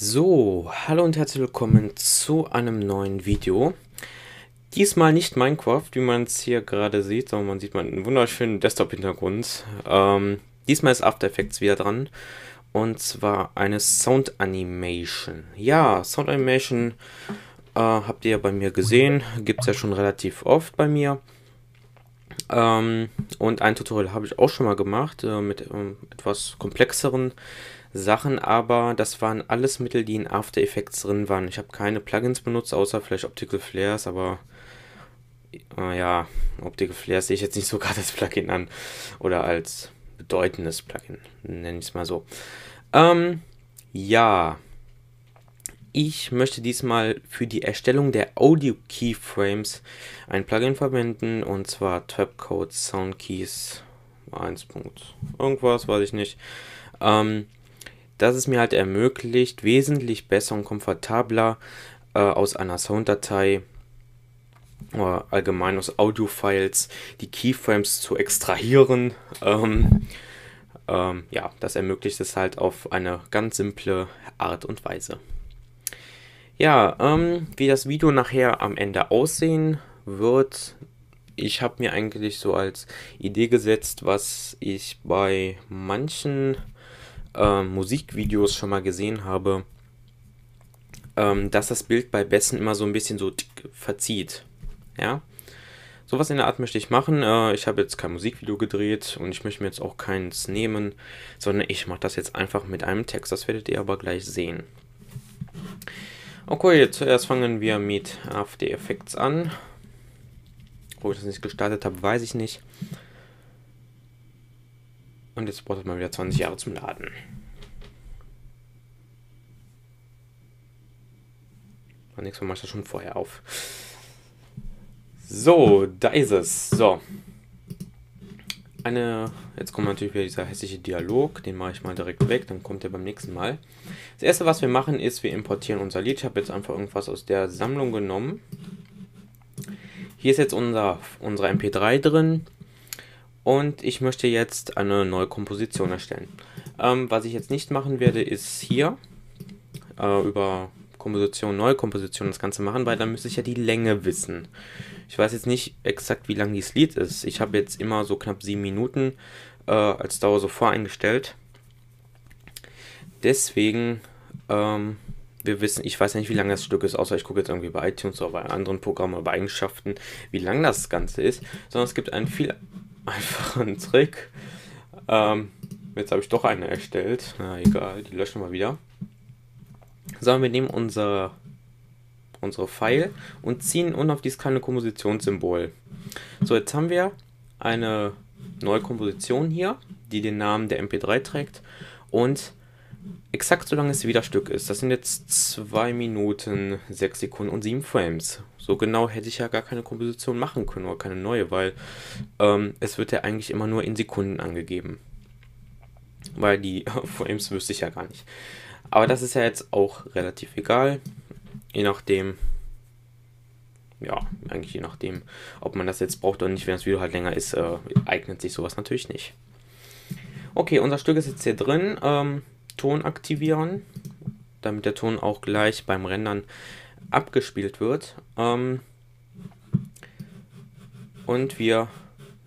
So, hallo und herzlich willkommen zu einem neuen Video. Diesmal nicht Minecraft, wie man es hier gerade sieht, sondern man sieht einen wunderschönen Desktop-Hintergrund. Ähm, diesmal ist After Effects wieder dran und zwar eine Sound Animation. Ja, Sound Animation äh, habt ihr ja bei mir gesehen, gibt es ja schon relativ oft bei mir. Ähm, und ein Tutorial habe ich auch schon mal gemacht äh, mit ähm, etwas komplexeren Sachen, aber das waren alles Mittel, die in After Effects drin waren. Ich habe keine Plugins benutzt, außer vielleicht Optical Flares, aber äh, ja, Optical Flares sehe ich jetzt nicht so gerade als Plugin an oder als bedeutendes Plugin, nenne ich es mal so. Ähm, ja, ich möchte diesmal für die Erstellung der Audio Keyframes ein Plugin verwenden und zwar Trapcode Sound Keys 1. irgendwas, weiß ich nicht. Ähm, das es mir halt ermöglicht, wesentlich besser und komfortabler äh, aus einer Sounddatei oder allgemein aus Audio-Files die Keyframes zu extrahieren. Ähm, ähm, ja, das ermöglicht es halt auf eine ganz simple Art und Weise. Ja, ähm, wie das Video nachher am Ende aussehen wird, ich habe mir eigentlich so als Idee gesetzt, was ich bei manchen äh, Musikvideos schon mal gesehen habe, ähm, dass das Bild bei Bessen immer so ein bisschen so verzieht. Ja, sowas in der Art möchte ich machen. Äh, ich habe jetzt kein Musikvideo gedreht und ich möchte mir jetzt auch keins nehmen, sondern ich mache das jetzt einfach mit einem Text. Das werdet ihr aber gleich sehen. Okay, zuerst fangen wir mit After Effects an. Wo ich das nicht gestartet habe, weiß ich nicht. Und jetzt braucht es mal wieder 20 Jahre zum Laden. Und nächstes Mal mache ich das schon vorher auf. So, da ist es. So. Eine, jetzt kommt natürlich wieder dieser hässliche Dialog, den mache ich mal direkt weg, dann kommt er beim nächsten Mal. Das erste, was wir machen, ist, wir importieren unser Lied. Ich habe jetzt einfach irgendwas aus der Sammlung genommen. Hier ist jetzt unser, unsere MP3 drin. Und ich möchte jetzt eine neue Komposition erstellen. Ähm, was ich jetzt nicht machen werde, ist hier äh, über Komposition, neue Komposition das Ganze machen, weil dann müsste ich ja die Länge wissen. Ich weiß jetzt nicht exakt, wie lang dieses Lied ist. Ich habe jetzt immer so knapp sieben Minuten äh, als Dauer so voreingestellt. Deswegen, ähm, wir wissen, ich weiß nicht, wie lang das Stück ist, außer ich gucke jetzt irgendwie bei iTunes oder bei anderen Programmen oder bei Eigenschaften, wie lang das Ganze ist, sondern es gibt einen viel einfachen Trick. Ähm, jetzt habe ich doch eine erstellt. Na egal, die löschen wir wieder. So, wir nehmen unser, unsere Pfeil und ziehen unten auf dieses kleine Kompositionssymbol. So, jetzt haben wir eine neue Komposition hier, die den Namen der MP3 trägt und exakt so lange es wieder Stück ist. Das sind jetzt 2 Minuten, 6 Sekunden und 7 Frames. So genau hätte ich ja gar keine Komposition machen können oder keine neue, weil ähm, es wird ja eigentlich immer nur in Sekunden angegeben. Weil die Frames wüsste ich ja gar nicht. Aber das ist ja jetzt auch relativ egal. Je nachdem, ja, eigentlich je nachdem, ob man das jetzt braucht oder nicht, wenn das Video halt länger ist, äh, eignet sich sowas natürlich nicht. Okay, unser Stück ist jetzt hier drin. Ähm, Ton aktivieren, damit der Ton auch gleich beim Rendern abgespielt wird. Ähm, und wir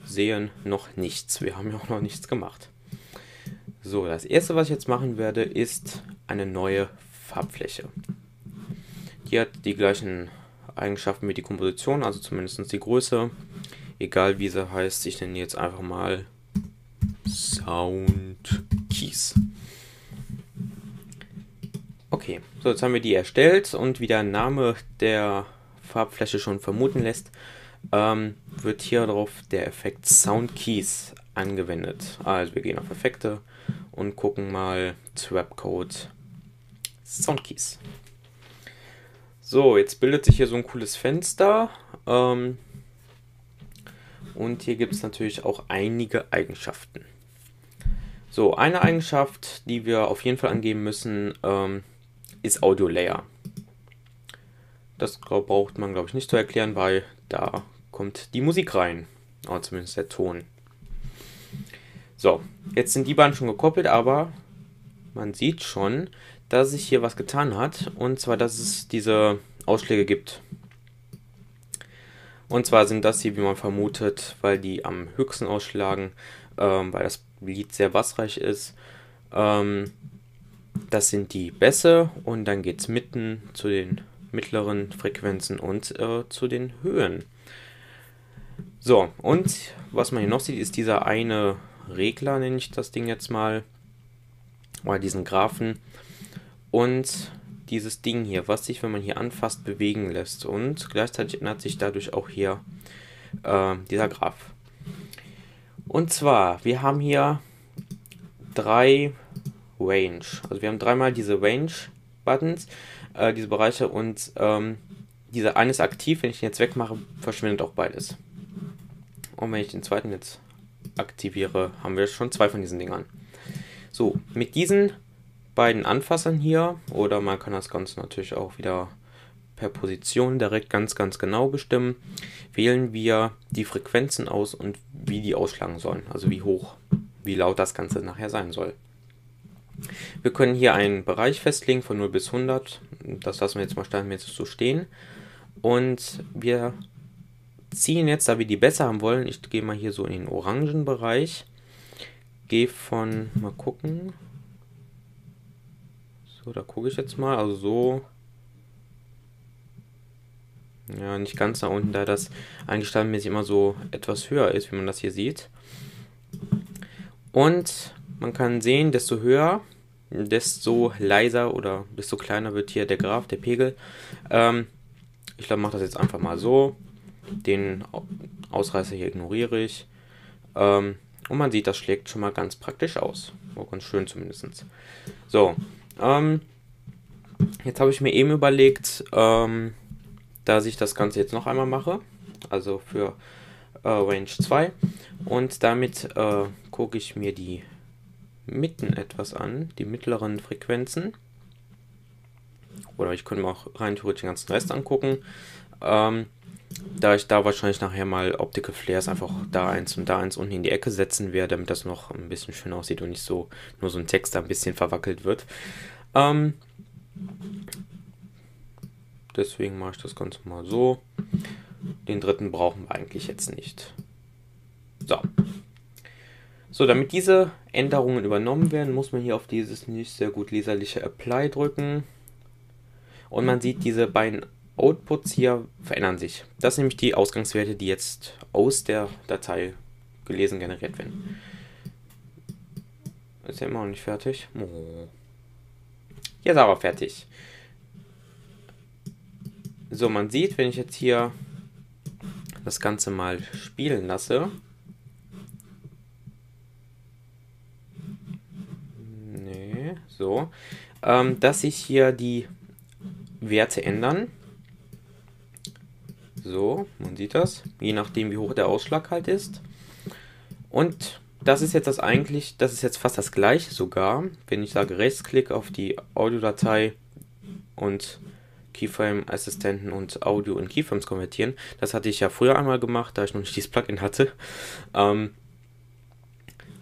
sehen noch nichts. Wir haben ja auch noch nichts gemacht. So, das erste, was ich jetzt machen werde, ist eine neue Farbfläche. Die hat die gleichen Eigenschaften wie die Komposition, also zumindest die Größe. Egal wie sie heißt, ich nenne jetzt einfach mal Sound Keys. Okay, so jetzt haben wir die erstellt und wie der Name der Farbfläche schon vermuten lässt, ähm, wird hier darauf der Effekt Sound Keys angewendet. Also wir gehen auf Effekte und gucken mal Trapcode Sound Keys. So, jetzt bildet sich hier so ein cooles Fenster. Ähm, und hier gibt es natürlich auch einige Eigenschaften. So, eine Eigenschaft, die wir auf jeden Fall angeben müssen, ähm, ist Audio Layer. Das braucht man, glaube ich, nicht zu erklären, weil da kommt die Musik rein. Oder zumindest der Ton. So, jetzt sind die beiden schon gekoppelt, aber man sieht schon, dass sich hier was getan hat. Und zwar, dass es diese Ausschläge gibt. Und zwar sind das hier, wie man vermutet, weil die am höchsten ausschlagen, ähm, weil das Lied sehr bassreich ist. Ähm, das sind die Bässe und dann geht es mitten zu den mittleren Frequenzen und äh, zu den Höhen. So, und was man hier noch sieht, ist dieser eine Regler, nenne ich das Ding jetzt mal, oder diesen Graphen. Und dieses Ding hier, was sich, wenn man hier anfasst, bewegen lässt. Und gleichzeitig ändert sich dadurch auch hier äh, dieser Graph. Und zwar, wir haben hier drei Range. Also wir haben dreimal diese Range-Buttons, äh, diese Bereiche und ähm, dieser eine ist aktiv. Wenn ich den jetzt wegmache, verschwindet auch beides. Und wenn ich den zweiten jetzt aktiviere, haben wir schon zwei von diesen Dingern. So, mit diesen beiden Anfassern hier, oder man kann das Ganze natürlich auch wieder per Position direkt ganz, ganz genau bestimmen, wählen wir die Frequenzen aus und wie die ausschlagen sollen, also wie hoch, wie laut das Ganze nachher sein soll. Wir können hier einen Bereich festlegen von 0 bis 100, das lassen wir jetzt mal standardmäßig so stehen. Und wir ziehen jetzt, da wir die besser haben wollen, ich gehe mal hier so in den orangen Bereich, gehe von, mal gucken, so, da gucke ich jetzt mal, also so, ja, nicht ganz da unten, da das eigentlich standardmäßig immer so etwas höher ist, wie man das hier sieht. Und man kann sehen, desto höher, desto leiser oder desto kleiner wird hier der Graph, der Pegel. Ähm, ich glaube, mache das jetzt einfach mal so. Den Ausreißer hier ignoriere ich. Ähm, und man sieht, das schlägt schon mal ganz praktisch aus. Oh, ganz schön zumindest. So, ähm, jetzt habe ich mir eben überlegt, ähm, dass ich das Ganze jetzt noch einmal mache. Also für äh, Range 2. Und damit äh, gucke ich mir die Mitten etwas an, die mittleren Frequenzen. Oder ich könnte mir auch rein theoretisch den ganzen Rest angucken. Ähm, da ich da wahrscheinlich nachher mal Optical Flares einfach da eins und da eins unten in die Ecke setzen werde, damit das noch ein bisschen schön aussieht und nicht so nur so ein Text da ein bisschen verwackelt wird. Ähm, deswegen mache ich das Ganze mal so. Den dritten brauchen wir eigentlich jetzt nicht. So. Damit diese Änderungen übernommen werden, muss man hier auf dieses nicht sehr gut leserliche Apply drücken. Und man sieht diese beiden Outputs hier verändern sich. Das sind nämlich die Ausgangswerte, die jetzt aus der Datei gelesen generiert werden. Ist ja immer noch nicht fertig. Oh. Jetzt aber fertig. So, man sieht, wenn ich jetzt hier das Ganze mal spielen lasse. Nee, so. Ähm, dass sich hier die Werte ändern. So, man sieht das, je nachdem wie hoch der Ausschlag halt ist. Und das ist jetzt das eigentlich, das ist jetzt fast das gleiche sogar, wenn ich sage Rechtsklick auf die Audiodatei und Keyframe-Assistenten und Audio in Keyframes konvertieren. Das hatte ich ja früher einmal gemacht, da ich noch nicht dieses Plugin hatte. Ähm,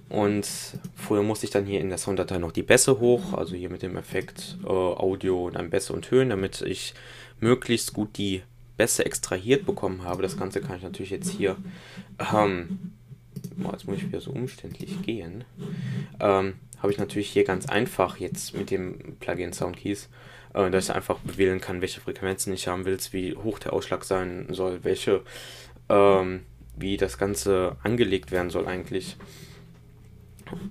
und früher musste ich dann hier in der Sounddatei noch die Bässe hoch, also hier mit dem Effekt äh, Audio und dann Bässe und Höhen, damit ich möglichst gut die Bässe extrahiert bekommen habe. Das Ganze kann ich natürlich jetzt hier, ähm, jetzt muss ich wieder so umständlich gehen, ähm, habe ich natürlich hier ganz einfach jetzt mit dem Plugin Soundkeys, äh, dass ich einfach wählen kann, welche Frequenzen ich haben will, wie hoch der Ausschlag sein soll, welche, ähm, wie das Ganze angelegt werden soll eigentlich.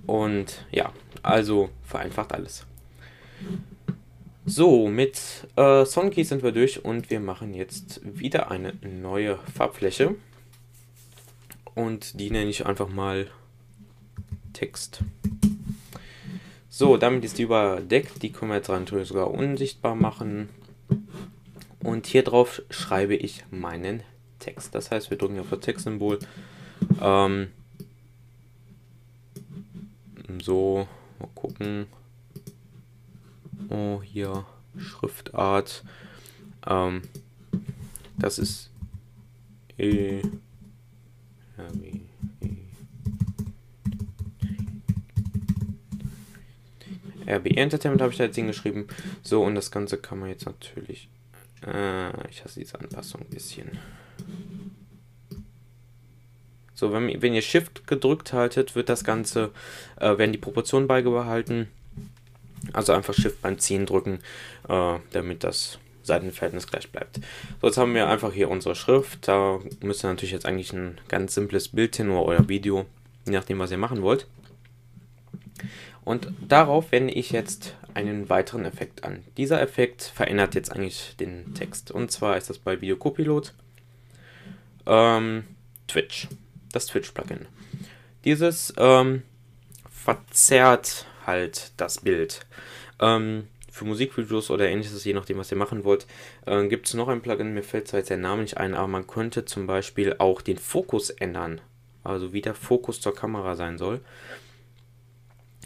Und ja, also vereinfacht alles. So, mit äh, Sonkey sind wir durch und wir machen jetzt wieder eine neue Farbfläche. Und die nenne ich einfach mal Text. So, damit ist die überdeckt. Die können wir jetzt natürlich sogar unsichtbar machen. Und hier drauf schreibe ich meinen Text. Das heißt, wir drücken auf das Textsymbol. Ähm, so, mal gucken. Oh, hier Schriftart. Ähm, das ist E. RBE Entertainment habe ich da jetzt hingeschrieben. So, und das Ganze kann man jetzt natürlich. Äh, ich hasse diese Anpassung ein bisschen. So, wenn, wenn ihr Shift gedrückt haltet, wird das Ganze, äh, werden die Proportionen beibehalten. Also einfach Shift beim Ziehen drücken, äh, damit das Seitenverhältnis gleich bleibt. So, jetzt haben wir einfach hier unsere Schrift. Da müsst ihr natürlich jetzt eigentlich ein ganz simples Bild hin oder euer Video, je nachdem, was ihr machen wollt. Und darauf wende ich jetzt einen weiteren Effekt an. Dieser Effekt verändert jetzt eigentlich den Text. Und zwar ist das bei Video Copilot ähm, Twitch, das Twitch-Plugin. Dieses ähm, verzerrt halt das Bild. Ähm, für Musikvideos oder ähnliches, je nachdem, was ihr machen wollt, äh, gibt es noch ein Plugin, mir fällt zwar jetzt der Name nicht ein, aber man könnte zum Beispiel auch den Fokus ändern. Also wie der Fokus zur Kamera sein soll.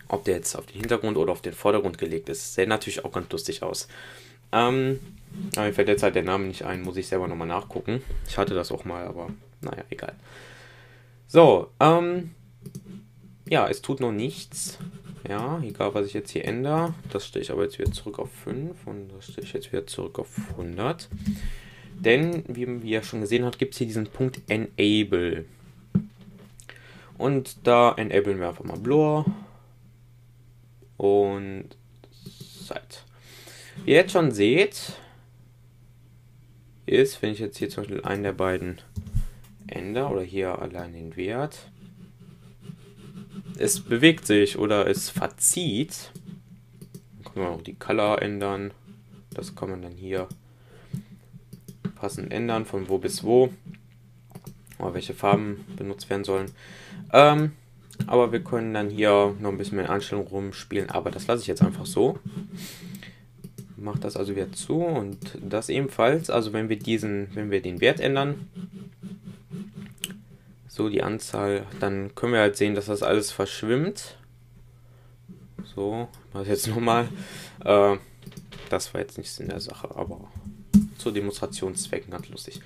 Ob der jetzt auf den Hintergrund oder auf den Vordergrund gelegt ist, sähe natürlich auch ganz lustig aus. Ähm, aber mir fällt jetzt halt der Name nicht ein, muss ich selber nochmal nachgucken. Ich hatte das auch mal, aber naja, egal. So, ähm, ja, es tut noch nichts. Ja, egal was ich jetzt hier ändere. Das stelle ich aber jetzt wieder zurück auf 5 und das stelle ich jetzt wieder zurück auf 100. Denn, wie ihr schon gesehen habt, gibt es hier diesen Punkt Enable. Und da enablen wir einfach mal Blur und Zeit. Wie ihr jetzt schon seht, ist, wenn ich jetzt hier zum Beispiel einen der beiden ändere oder hier allein den Wert, es bewegt sich oder es verzieht. Dann kann man auch die Color ändern. Das kann man dann hier passend ändern, von wo bis wo. Oder welche Farben benutzt werden sollen. Ähm, aber wir können dann hier noch ein bisschen mit Einstellungen rumspielen. Aber das lasse ich jetzt einfach so. Mache das also wieder zu und das ebenfalls. Also wenn wir diesen, wenn wir den Wert ändern, so die Anzahl, dann können wir halt sehen, dass das alles verschwimmt. So, mache ich jetzt nochmal. Äh, das war jetzt nichts in der Sache, aber zu Demonstrationszwecken ganz lustig.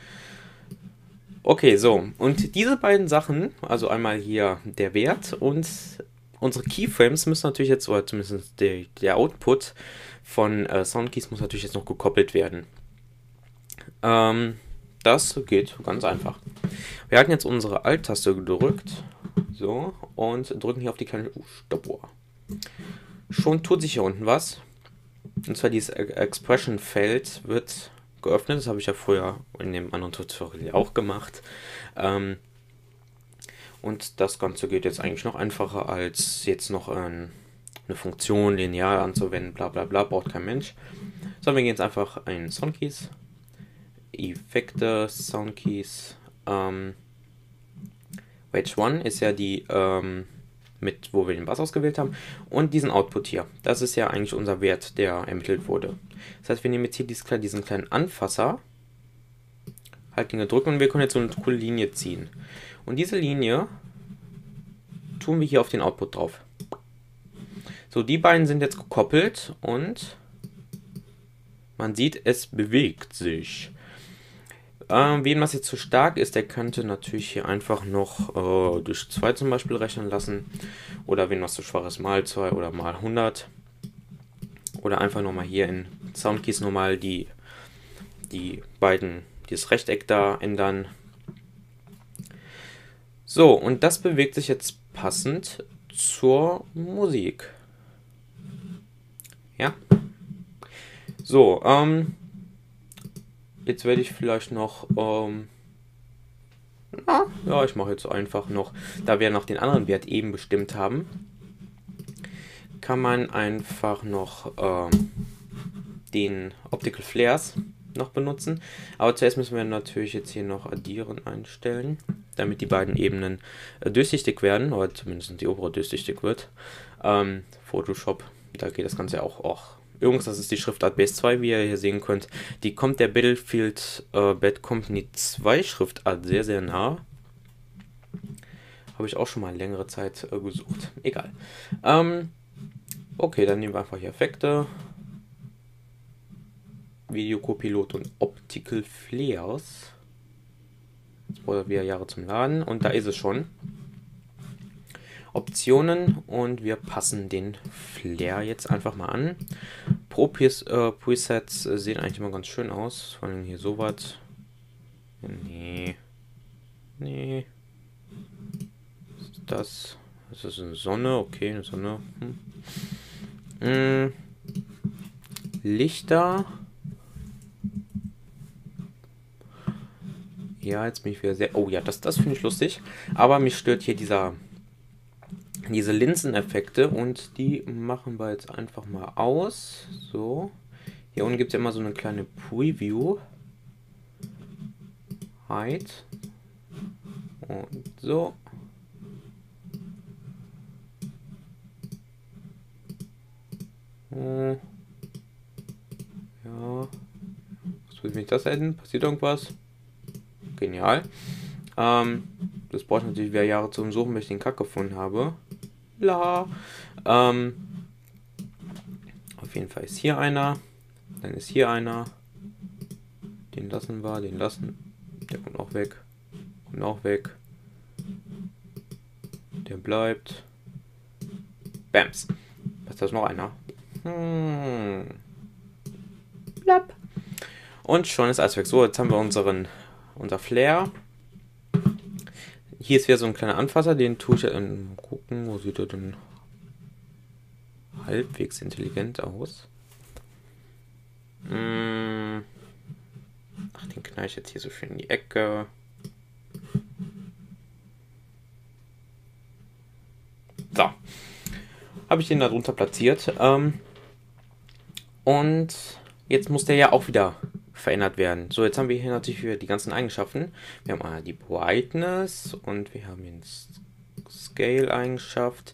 Okay, so, und diese beiden Sachen, also einmal hier der Wert und unsere Keyframes müssen natürlich jetzt, oder zumindest der, der Output von äh, Soundkeys muss natürlich jetzt noch gekoppelt werden. Ähm, das geht ganz einfach. Wir halten jetzt unsere Alt-Taste gedrückt. So, und drücken hier auf die kleine uh, Stoppuhr. Schon tut sich hier unten was. Und zwar dieses Expression-Feld wird geöffnet. Das habe ich ja früher in dem anderen Tutorial auch gemacht. Ähm, und das Ganze geht jetzt eigentlich noch einfacher als jetzt noch ein, eine Funktion linear anzuwenden, bla bla bla, braucht kein Mensch. So, wir gehen jetzt einfach in Soundkeys Effekte, Soundkeys. Ähm, Wedge 1 ist ja die, ähm, mit, wo wir den Bass ausgewählt haben. Und diesen Output hier. Das ist ja eigentlich unser Wert, der ermittelt wurde. Das heißt, wir nehmen jetzt hier diesen kleinen Anfasser, halten ihn gedrückt und wir können jetzt so eine coole Linie ziehen. Und diese Linie tun wir hier auf den Output drauf. So, die beiden sind jetzt gekoppelt und man sieht, es bewegt sich. Ähm, wen was jetzt zu stark ist, der könnte natürlich hier einfach noch äh, durch 2 zum Beispiel rechnen lassen. Oder wen was zu schwach ist, mal 2 oder mal 100. Oder einfach nochmal hier in Soundkeys nochmal die, die beiden, dieses Rechteck da ändern. So, und das bewegt sich jetzt passend zur Musik. Ja. So, ähm, Jetzt werde ich vielleicht noch, ähm, na, ja, ich mache jetzt einfach noch, da wir noch den anderen Wert eben bestimmt haben, kann man einfach noch ähm, den Optical Flares noch benutzen. Aber zuerst müssen wir natürlich jetzt hier noch Addieren einstellen, damit die beiden Ebenen äh, durchsichtig werden, oder zumindest die obere durchsichtig wird. Ähm, Photoshop, da geht das Ganze auch, auch Übrigens, das ist die Schriftart BS2, wie ihr hier sehen könnt. Die kommt der Battlefield äh, Bad Company 2 Schriftart sehr, sehr nah. Habe ich auch schon mal längere Zeit äh, gesucht. Egal. Ähm, okay, dann nehmen wir einfach hier Effekte. Videocopilot und Optical Flares. Jetzt braucht er wieder Jahre zum Laden und da ist es schon. Optionen und wir passen den Flair jetzt einfach mal an. Pro äh, Presets sehen eigentlich immer ganz schön aus, vor allem hier so was. Nee. Nee. Was ist das? Das ist eine Sonne, okay, eine Sonne. Hm. Hm. Lichter. Ja, jetzt bin ich wieder sehr... Oh ja, das, das finde ich lustig. Aber mich stört hier dieser diese Linseneffekte und die machen wir jetzt einfach mal aus. So. Hier unten gibt es ja immer so eine kleine Preview. Height. Und so. Hm. Ja. Was wird mich das enden? Passiert irgendwas? Genial. Ähm, das braucht natürlich wieder Jahre zum Suchen, bis ich den Kack gefunden habe. La. Ähm, auf jeden Fall ist hier einer. Dann ist hier einer. Den lassen wir, den lassen. Der kommt auch weg. Kommt auch weg. Der bleibt. Bams. Was ist noch einer? Hm. Blapp. Und schon ist alles weg. So, jetzt haben wir unseren unser Flair. Hier ist wieder so ein kleiner Anfasser, den tue ich ja gucken, wo sieht er denn halbwegs intelligent aus. Hm. Ach, den knall ich jetzt hier so schön in die Ecke. So. Habe ich den da drunter platziert. Ähm, und jetzt muss der ja auch wieder verändert werden. So, jetzt haben wir hier natürlich wieder die ganzen Eigenschaften. Wir haben einmal die Brightness und wir haben den Scale-Eigenschaft.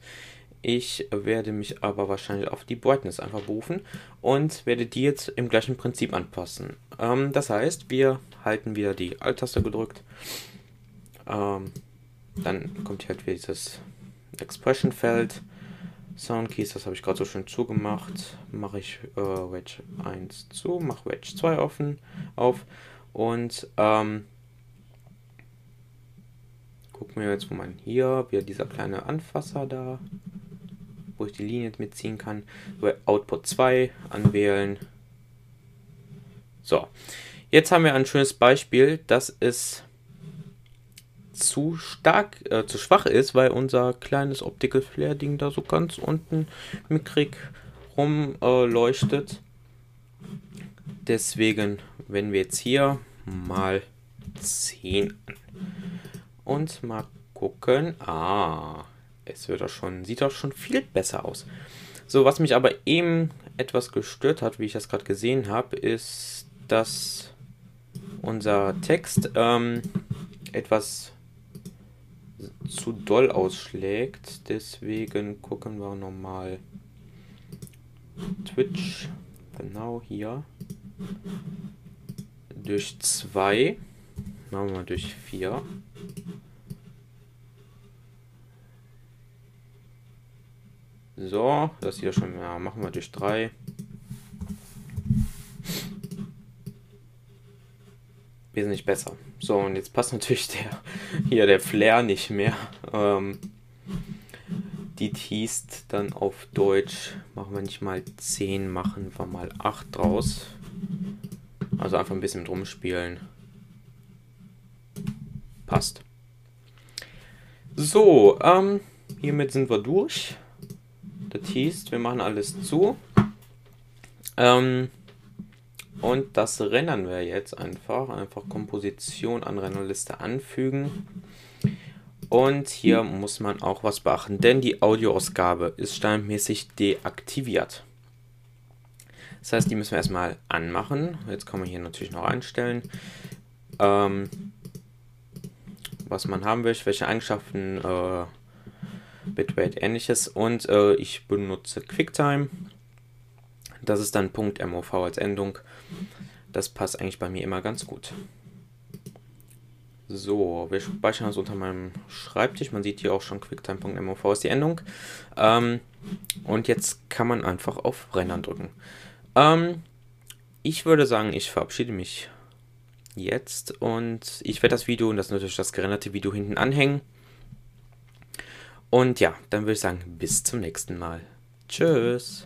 Ich werde mich aber wahrscheinlich auf die Brightness einfach berufen und werde die jetzt im gleichen Prinzip anpassen. Ähm, das heißt, wir halten wieder die Alt-Taste gedrückt. Ähm, dann kommt hier halt wieder dieses Expression-Feld. Soundkeys, das habe ich gerade so schön zugemacht. Mache ich äh, Wedge 1 zu, mache Wedge 2 offen auf und ähm, gucken wir jetzt, wo man hier, wieder dieser kleine Anfasser da, wo ich die Linie mitziehen kann. Output 2 anwählen. So, jetzt haben wir ein schönes Beispiel, das ist zu stark, äh, zu schwach ist, weil unser kleines Optical Flare Ding da so ganz unten mickrig rumleuchtet. Äh, Deswegen, wenn wir jetzt hier mal 10 und mal gucken, ah, es wird doch schon, sieht doch schon viel besser aus. So, was mich aber eben etwas gestört hat, wie ich das gerade gesehen habe, ist, dass unser Text ähm, etwas zu doll ausschlägt. Deswegen gucken wir nochmal Twitch, genau hier, durch 2, machen wir durch 4. So, das hier schon, ja, machen wir durch 3. wesentlich besser. So, und jetzt passt natürlich der hier der Flair nicht mehr. Ähm, die Teast dann auf Deutsch machen wir nicht mal 10, machen wir mal 8 draus. Also einfach ein bisschen mit rumspielen. Passt. So, ähm, hiermit sind wir durch. Der Teast, wir machen alles zu. Ähm, und das rendern wir jetzt einfach. Einfach Komposition an Rennerliste anfügen. Und hier muss man auch was beachten, denn die Audioausgabe ist standardmäßig deaktiviert. Das heißt, die müssen wir erstmal anmachen. Jetzt kann man hier natürlich noch einstellen, ähm, was man haben will, welche Eigenschaften, äh, Bitrate, ähnliches. Und äh, ich benutze QuickTime. Das ist dann .mov als Endung. Das passt eigentlich bei mir immer ganz gut. So, wir speichern das unter meinem Schreibtisch. Man sieht hier auch schon quicktime.mov ist die Endung. Ähm, und jetzt kann man einfach auf Rendern drücken. Ähm, ich würde sagen, ich verabschiede mich jetzt und ich werde das Video und das natürlich das gerenderte Video hinten anhängen. Und ja, dann würde ich sagen, bis zum nächsten Mal. Tschüss.